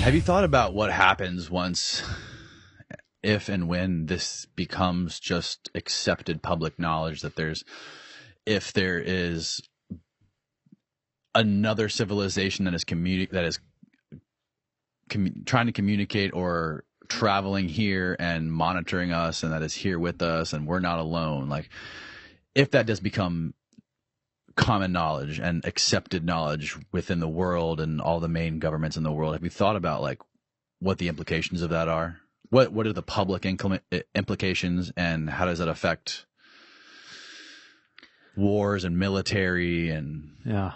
Have you thought about what happens once, if and when this becomes just accepted public knowledge that there's, if there is another civilization that is communi- that is commu- trying to communicate or traveling here and monitoring us and that is here with us and we're not alone like if that does become common knowledge and accepted knowledge within the world and all the main governments in the world have you thought about like what the implications of that are what what are the public implications and how does that affect wars and military and Yeah.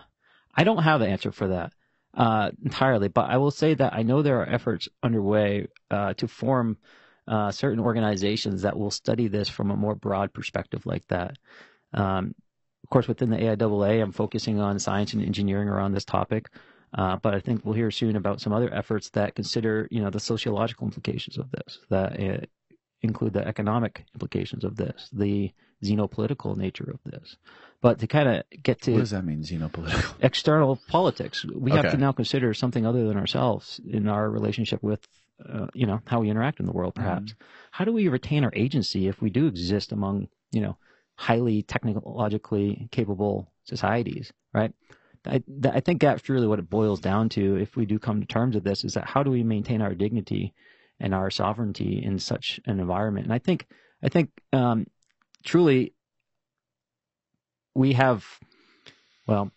I don't have the answer for that uh, entirely, but I will say that I know there are efforts underway uh, to form uh, certain organizations that will study this from a more broad perspective like that. Um, course, within the AIAA, I'm focusing on science and engineering around this topic. Uh, but I think we'll hear soon about some other efforts that consider, you know, the sociological implications of this, that uh, include the economic implications of this, the xenopolitical nature of this. But to kind of get to what does that mean xenopolitical external politics. We have to now consider something other than ourselves in our relationship with, uh, you know, how we interact in the world. Perhaps Mm-hmm. how do we retain our agency if we do exist among, you know, highly technologically capable societies, right? I, I think that's really what it boils down to. If we do come to terms with this, is that how do we maintain our dignity and our sovereignty in such an environment? And I think, I think, um, truly, we have, well,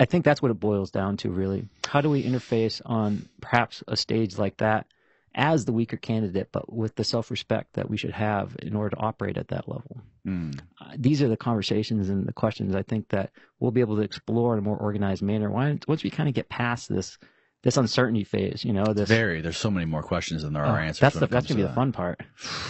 I think that's what it boils down to, really. How do we interface on perhaps a stage like that as the weaker candidate, but with the self respect that we should have in order to operate at that level? Mm. Uh, these are the conversations and the questions I think that we'll be able to explore in a more organized manner once we kind of get past this this uncertainty phase. You know, this very there's so many more questions than there oh, are answers That's the, that's gonna be to the fun part.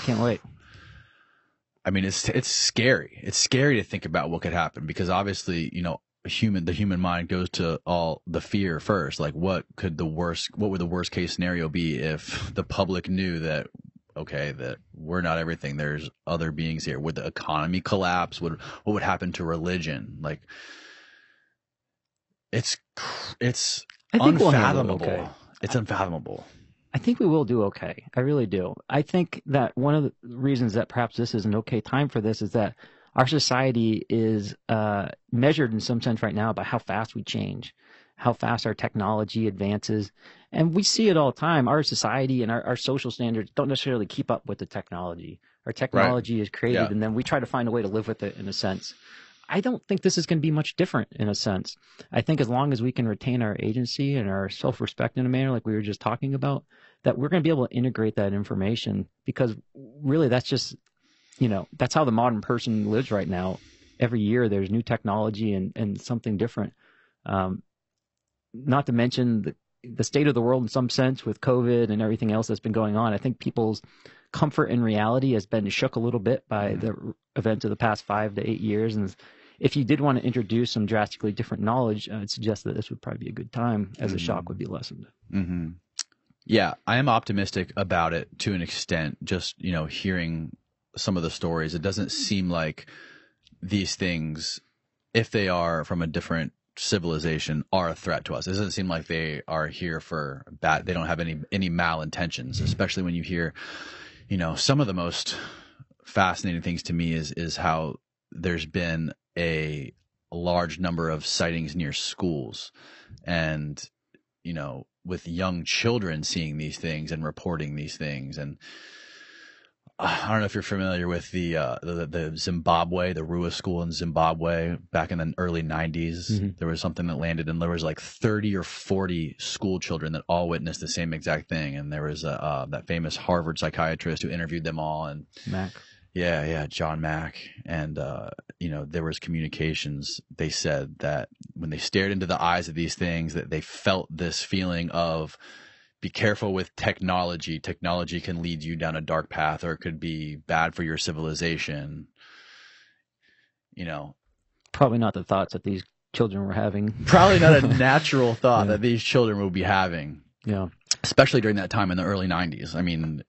Can't wait. I mean, it's it's scary. It's scary to think about what could happen because obviously, you know, human the human mind goes to all the fear first. Like, what could the worst? What would the worst case scenario be if the public knew that? Okay, that we're not everything. There's other beings here. Would the economy collapse? Would what would happen to religion? Like, it's it's I think we'll unfathomable. okay. It's unfathomable. I think we will do okay. I really do. I think that one of the reasons that perhaps this is an okay time for this is that our society is uh, measured in some sense right now by how fast we change, how fast our technology advances. And we see it all the time. Our society and our, our social standards don't necessarily keep up with the technology. Our technology is created Yeah. and then we try to find a way to live with it in a sense. I don't think this is going to be much different in a sense. I think as long as we can retain our agency and our self respect in a manner like we were just talking about, that we're going to be able to integrate that information because really that's just, you know, that's how the modern person lives right now. Every year there's new technology and, and something different. Um, not to mention the, the state of the world in some sense with COVID and everything else that's been going on. I think people's comfort in reality has been shook a little bit by the events of the past five to eight years. And if you did want to introduce some drastically different knowledge, I'd suggest that this would probably be a good time as the shock would be lessened. hmm Yeah, I am optimistic about it to an extent. Just you know, hearing some of the stories, it doesn't seem like these things, if they are from a different civilization, are a threat to us. It doesn't seem like they are here for bad. They don't have any any malintentions, especially when you hear, you know, some of the most fascinating things to me is is how there's been a, large number of sightings near schools, and you know, with young children seeing these things and reporting these things. And I don't know if you're familiar with the, uh, the, the Zimbabwe, the Ruwa school in Zimbabwe back in the early 90s. Mhm. There was something that landed and there was like 30 or 40 school children that all witnessed the same exact thing. And there was, uh, uh, that famous Harvard psychiatrist who interviewed them all and Mac. yeah, yeah, John Mack. And, uh, you know, there was communications. They said that when they stared into the eyes of these things, that they felt this feeling of be careful with technology. Technology can lead you down a dark path or it could be bad for your civilization. You know, Probably not the thoughts that these children were having. probably not a natural thought Yeah. that these children would be having. Yeah. especially during that time in the early 90s. I mean,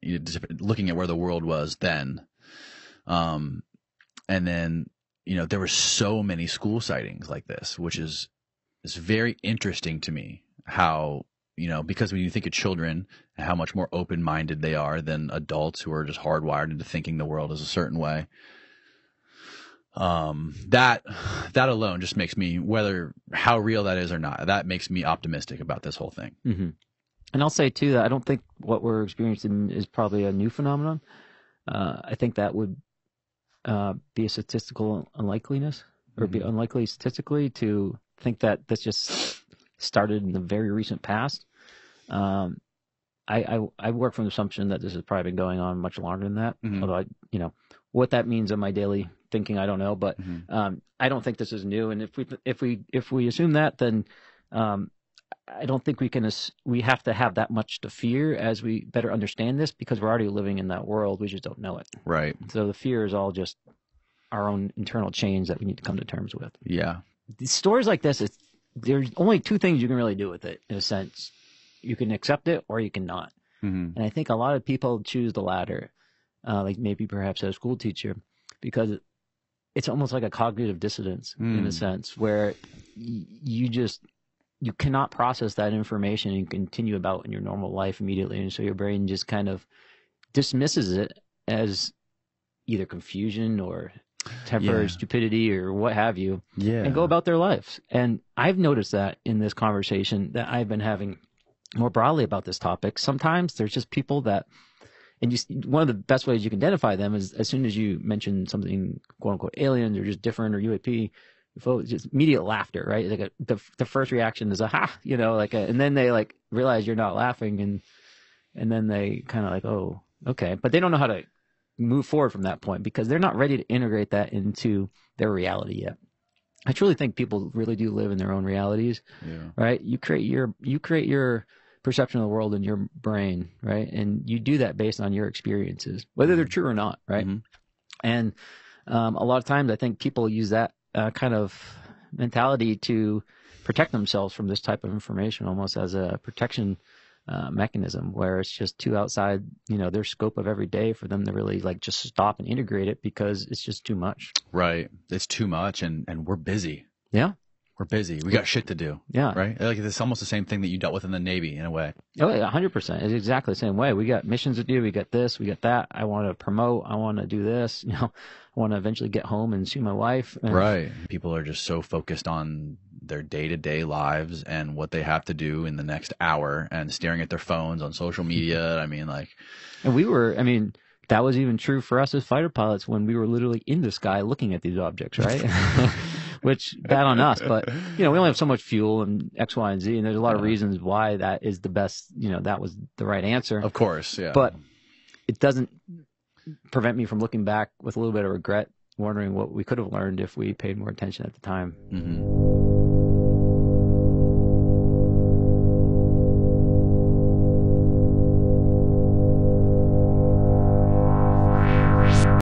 looking at where the world was then. Um, and then, you know, there were so many school sightings like this, which is, is very interesting to me how, you know, because when you think of children, and how much more open minded they are than adults who are just hardwired into thinking the world is a certain way. Um, that, that alone just makes me, whether how real that is or not, that makes me optimistic about this whole thing. hmm And I'll say too that I don't think what we're experiencing is probably a new phenomenon. Uh, I think that would uh, be a statistical unlikeliness, or be unlikely statistically to think that this just started in the very recent past. Um, I, I I work from the assumption that this has probably been going on much longer than that. Mhm. Although I, you know, what that means in my daily thinking, I don't know. But Mhm. um, I don't think this is new. And if we if we if we assume that, then um, I don't think we can. We have to have that much to fear as we better understand this because we're already living in that world. We just don't know it. Right. So the fear is all just our own internal change that we need to come to terms with. Yeah. These stories like this, it's, there's only two things you can really do with it. In a sense, you can accept it or you cannot. hmm And I think a lot of people choose the latter, uh, like maybe perhaps a school teacher, because it's almost like a cognitive dissonance in a Mm. sense where y- you just you cannot process that information and continue about in your normal life immediately, and so your brain just kind of dismisses it as either confusion or temporary Yeah. stupidity or what have you Yeah. and go about their lives. And I've noticed that in this conversation that I've been having more broadly about this topic. Sometimes there's just people that, and you, one of the best ways you can identify them is as soon as you mention something quote unquote aliens or just different or UAP, just immediate laughter, right? Like a, the the first reaction is a ha, you know, like a, and then they like realize you're not laughing and and then they kind of like oh okay, but they don't know how to move forward from that point because they're not ready to integrate that into their reality yet. I truly think people really do live in their own realities, yeah. right? You create your you create your perception of the world in your brain, right? And you do that based on your experiences, whether they're true or not, right? Mhm. And um, a lot of times, I think people use that uh, kind of mentality to protect themselves from this type of information, almost as a protection uh, mechanism, where it's just too outside, you know, their scope of every day for them to really like just stop and integrate it because it's just too much. Right. It's too much and, and we're busy. Yeah, We're busy. We got shit to do. yeah. Right. Like it's almost the same thing that you dealt with in the Navy in a way. Oh, yeah, hundred percent. It's exactly the same way. We got missions to do. We got this. We got that. I want to promote. I want to do this. You know, I want to eventually get home and see my wife. And, Right. People are just so focused on their day to day lives and what they have to do in the next hour and staring at their phones on social media. Mm-hmm. I mean, like, And we were. I mean, that was even true for us as fighter pilots when we were literally in the sky looking at these objects, right? Which bad on us, but you know, we only have so much fuel and X, Y, and Z, and there's a lot of reasons why that is the best. You know, that was the right answer. of course. Yeah. But it doesn't prevent me from looking back with a little bit of regret, wondering what we could have learned if we paid more attention at the time. hmm